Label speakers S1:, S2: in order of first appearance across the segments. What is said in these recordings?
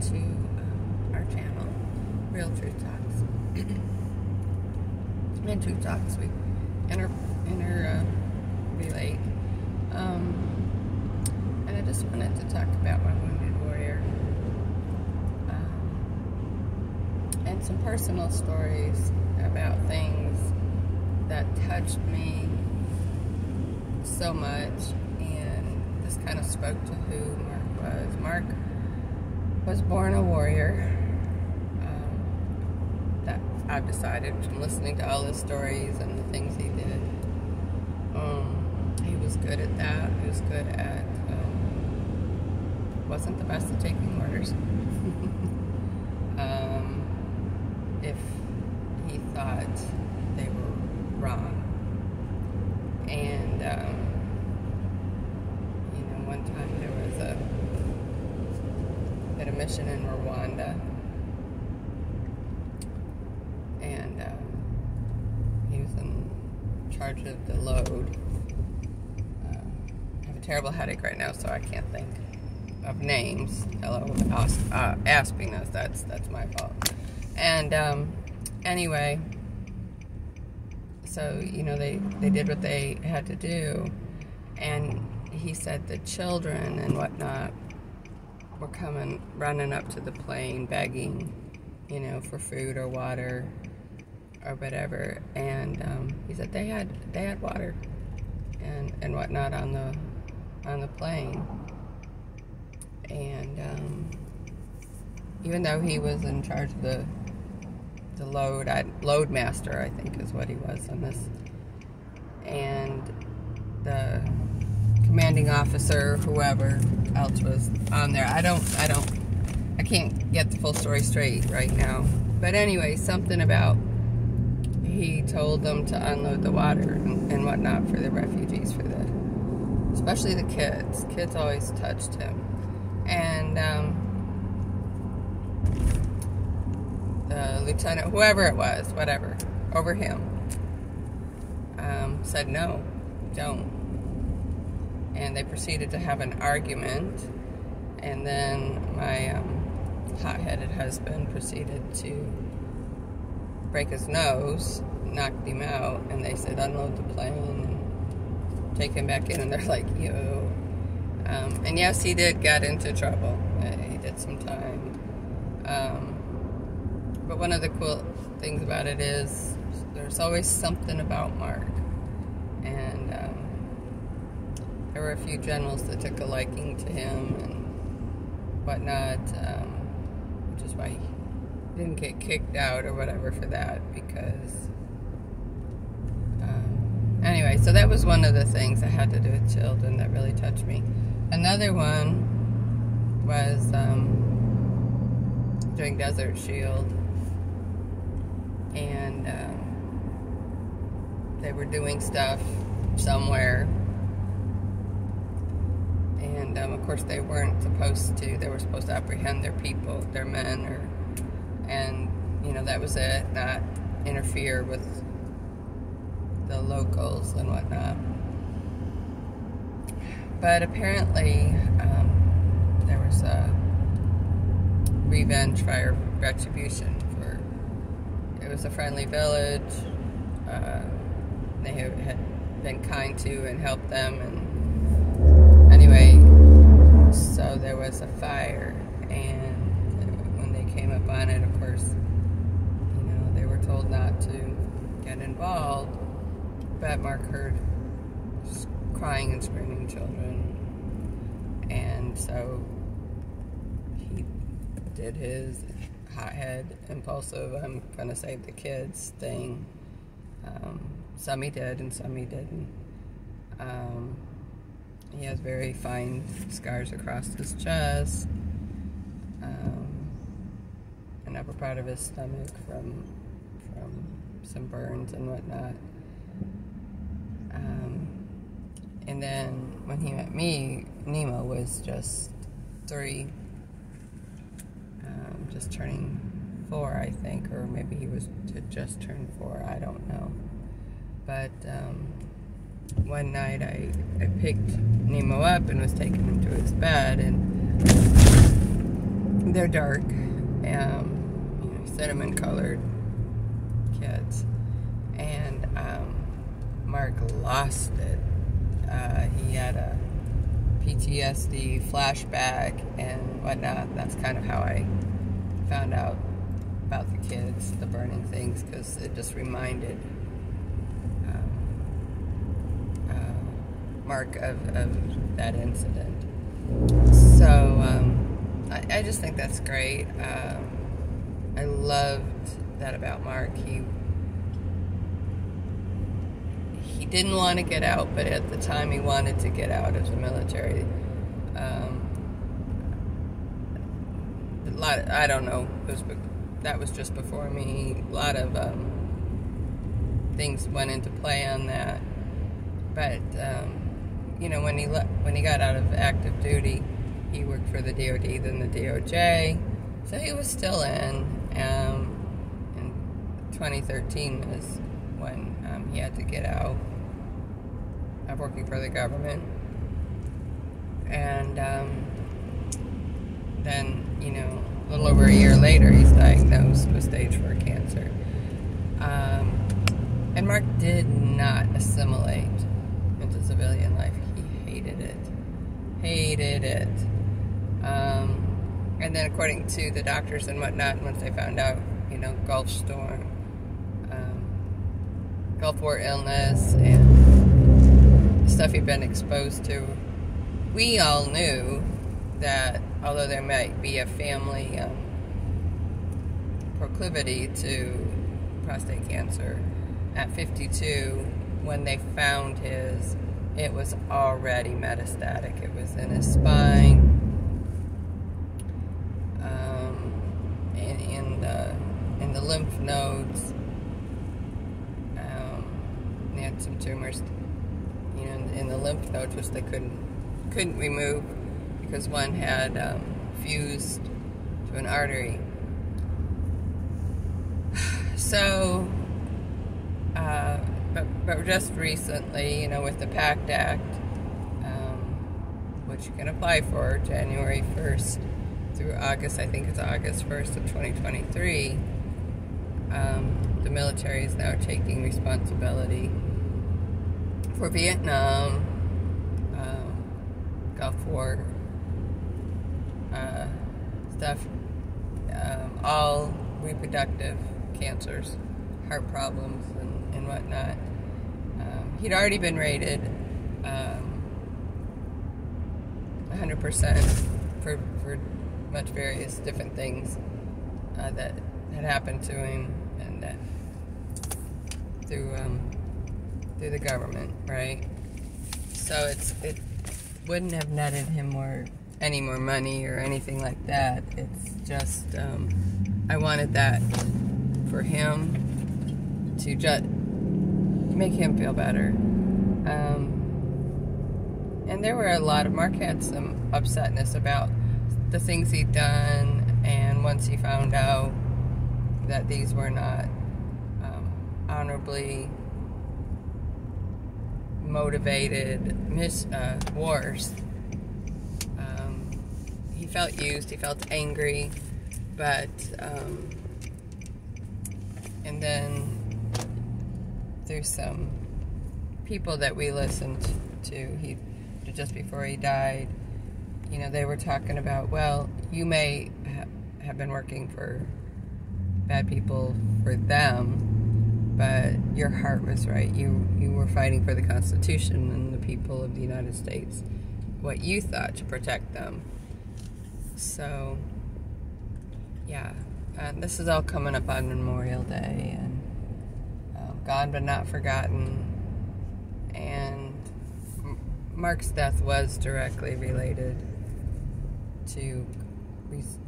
S1: to um, our channel, Real Truth Talks. and Truth Talks, we inter, inter uh, relate. Um, and I just wanted to talk about my wounded warrior um, and some personal stories about things that touched me so much and this kind of spoke to who Mark was. Mark was born a warrior. Um, that I've decided from listening to all his stories and the things he did. Um, he was good at that. He was good at. Um, wasn't the best at taking orders. Um, if he thought they were wrong. And, um, you know, one time there was a, at a mission in Rwanda, and um, he was in charge of the load. Uh, I have a terrible headache right now, so I can't think of names. Hello, As- uh, Aspinas, that's, that's my fault. And, um, anyway, so you know they they did what they had to do and he said the children and whatnot were coming running up to the plane begging you know for food or water or whatever. And um, he said they had they had water and and whatnot on the on the plane. And um, even though he was in charge of the the load I, load master I think is what he was on this. And the commanding officer whoever else was on there. I don't I don't I can't get the full story straight right now. But anyway something about he told them to unload the water and, and whatnot for the refugees for the especially the kids. Kids always touched him. And um, the lieutenant, whoever it was, whatever, over him, um, said no, don't. And they proceeded to have an argument, and then my um, hot-headed husband proceeded to break his nose, knocked him out, and they said unload the plane and take him back in, and they're like, yo. Um, and yes, he did get into trouble. Uh, he did some time. Um, but one of the cool things about it is there's always something about Mark. And um, there were a few generals that took a liking to him and whatnot, um, which is why he didn't get kicked out or whatever for that because. Um, anyway, so that was one of the things that had to do with children that really touched me. Another one was um, doing Desert Shield and um, they were doing stuff somewhere. And um, of course, they weren't supposed to. They were supposed to apprehend their people, their men, or and you know that was it. Not interfere with the locals and whatnot. But apparently, um, there was a revenge fire retribution for it was a friendly village. Uh, they had been kind to and helped them, and so there was a fire, and when they came up on it, of course, you know, they were told not to get involved. But Mark heard crying and screaming children, and so he did his hothead, impulsive, I'm going to save the kids thing. Um, some he did and some he didn't. Um, he has very fine scars across his chest, um, an upper part of his stomach from from some burns and whatnot. Um, and then when he met me, Nemo was just three just turning four, I think, or maybe he was to just turn four. I don't know. But um, one night I, I picked Nemo up and was taking him to his bed and they're dark, um, you know, cinnamon colored kids, and um, Mark lost it. Uh, he had a PTSD flashback and whatnot. That's kind of how I found out about the kids, the burning things, because it just reminded um, uh, Mark of, of, that incident. So um, I, I, just think that's great. Um, I loved that about Mark. He he didn't want to get out, but at the time he wanted to get out of the military. Um, a lot, I don't know. Was, that was just before me. A lot of um, things went into play on that, but um, you know, when he le- when he got out of active duty, he worked for the DoD, then the DOJ, so he was still in. Um, in 2013 was when um, he had to get out of working for the government. And um, then, you know, a little over a year later, he's diagnosed with stage 4 cancer. Um, and Mark did not assimilate into civilian life. Hated it. Hated it. Um, and then, according to the doctors and whatnot, once they found out, you know, Gulf Storm, um, Gulf War illness, and stuff he'd been exposed to, we all knew that although there might be a family um, proclivity to prostate cancer, at 52, when they found his, it was already metastatic. It was in his spine, um, in, in the in the lymph nodes. Um, they had some tumors, you know, in, in the lymph nodes, which they couldn't couldn't remove because one had um, fused to an artery. So, uh, but, but just recently, you know, with the PACT Act, um, which you can apply for January 1st through August, I think it's August 1st of 2023, um, the military is now taking responsibility for Vietnam, uh, Gulf War uh, stuff, um, all reproductive cancers, heart problems, and, and whatnot. Um, he'd already been rated um, 100% for, for much various different things uh, that had happened to him and that through um, through the government, right? So it's it wouldn't have netted him more any more money or anything like that. It's just, um, I wanted that for him to just make him feel better. Um, and there were a lot of, Mark had some upsetness about the things he'd done, and once he found out that these were not um, honorably motivated mis- uh, wars, felt used, he felt angry, but, um, and then there's some people that we listened to, he, just before he died, you know, they were talking about, well, you may ha- have been working for bad people for them, but your heart was right. You you were fighting for the Constitution and the people of the United States, what you thought to protect them. So, yeah, and this is all coming up on Memorial Day, and gone but not forgotten. And Mark's death was directly related to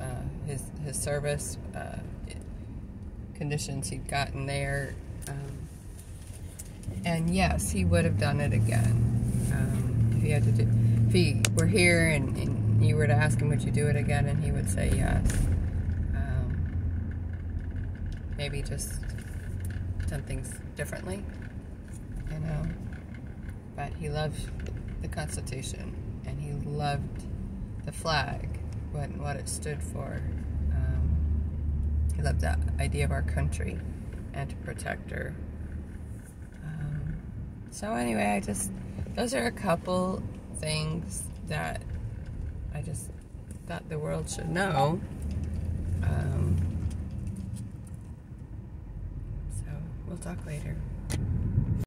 S1: uh, his his service uh, conditions he'd gotten there. Um, and yes, he would have done it again um, if he had to do. If he were here and, and you were to ask him, would you do it again? And he would say yes. Um, maybe just done things differently, you know. But he loved the Constitution and he loved the flag what what it stood for. Um, he loved the idea of our country and to protect her. Um, so anyway, I just those are a couple things that I just thought the world should know. Um, so we'll talk later.